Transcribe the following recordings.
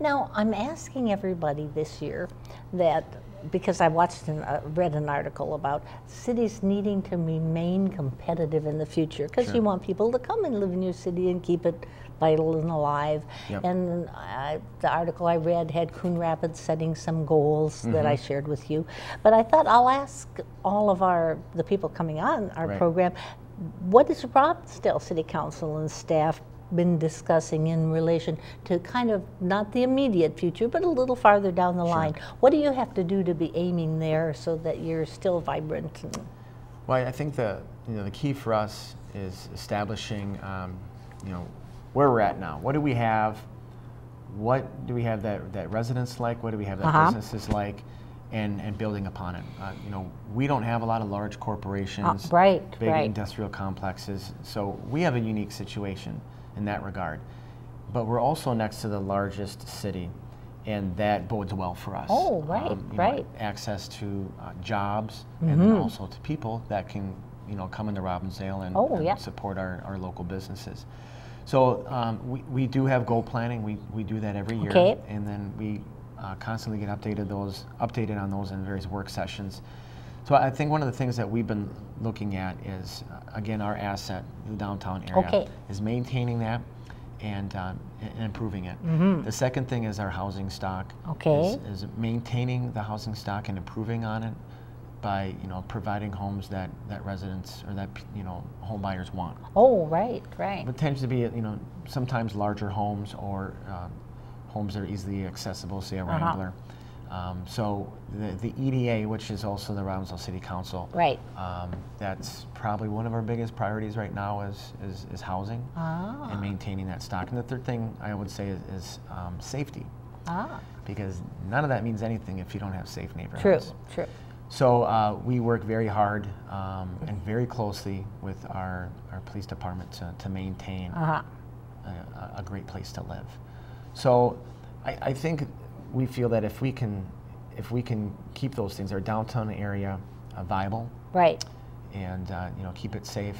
Now, I'm asking everybody this year that because I watched and uh, read an article about cities needing to remain competitive in the future because Sure. you want people to come and live in your city and keep it vital and alive. Yep. And I, the article I read had Coon Rapids setting some goals that I Mm-hmm. shared with you. But I thought I'll ask all of our the people coming on our Right. program, what has Robbinsdale City Council and staff been discussing in relation to kind of not the immediate future, but a little farther down the line? What do you have to do to be aiming there so that you're still vibrant? And, Well, I think the you know the key for us is establishing um, you know where we're at now. What do we have? What do we have that, that residents like? What do we have that Uh-huh. businesses like? And, and building upon it. Uh, you know, we don't have a lot of large corporations, Uh, right, big right. industrial complexes, so we have a unique situation in that regard. But we're also next to the largest city, and that bodes well for us. Um, Oh, right, know, right. Mm-hmm. access to uh, jobs and then also to people that can you know come into Robbinsdale and, Oh, and yeah. support our, our local businesses. So um, we, we do have goal planning. We, we do that every year, Okay. and then we uh, constantly get updated those updated on those in various work sessions. So I think one of the things that we've been looking at is uh, again our asset, the downtown area, Okay. is maintaining that and, um, and improving it. The second thing is our housing stock. Okay. Is, is maintaining the housing stock and improving on it by you know providing homes that, that residents or that you know home buyers want. oh, right, right. It tends to be you know sometimes larger homes or um, homes that are easily accessible, say a. Rambler. Um, so the, the EDA, which is also the Robbinsdale City Council, Right. um, that's probably one of our biggest priorities right now is, is, is housing Ah. and maintaining that stock. And the third thing I would say is, is um, safety, Ah, because none of that means anything if you don't have safe neighborhoods. true. True. So uh, we work very hard um, and very closely with our, our police department to, to maintain Uh-huh. a, a great place to live. So I, I think we feel that if we can if we can keep those things, our downtown area uh, viable, Right. and uh, you know keep it safe,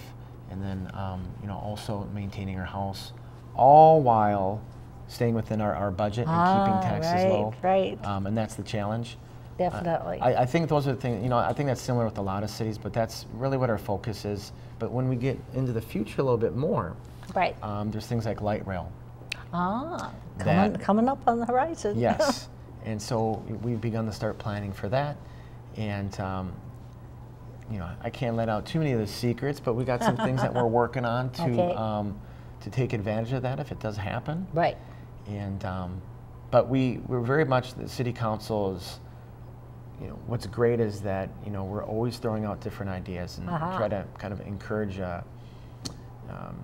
and then um, you know also maintaining our house, all while staying within our, our budget and Ah, keeping taxes right, low. right. Um, and that's the challenge. Definitely. I, I think those are the things, you know, I think that's similar with a lot of cities, but that's really what our focus is. But when we get into the future a little bit more, right. um, there's things like light rail. Ah, coming, coming up on the horizon. Yes. and so we've begun to start planning for that. And, um, you know, I can't let out too many of the secrets, but we got some things that we're working on to, Okay. um, to take advantage of that if it does happen. right. And, um, but we, we're very much, the city council is, you know, what's great is that, you know, we're always throwing out different ideas and Uh-huh. try to kind of encourage uh, um,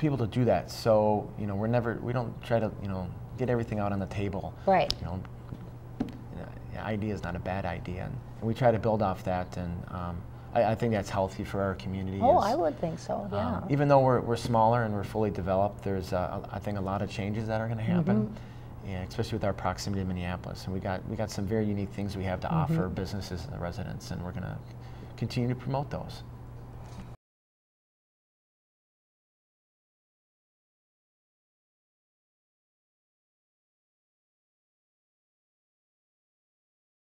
people to do that. So, you know, we're never, we don't try to, you know, get everything out on the table. Right. You know, idea is not a bad idea. And, and we try to build off that. And um, I, I think that's healthy for our community. Oh, is, I would think so. Yeah. um, even though we're, we're smaller and we're fully developed, there's, uh, I think, a lot of changes that are going to happen, Mm-hmm. yeah, especially with our proximity to Minneapolis. And we got, we got some very unique things we have to Mm-hmm. offer businesses and the residents, and we're going to continue to promote those.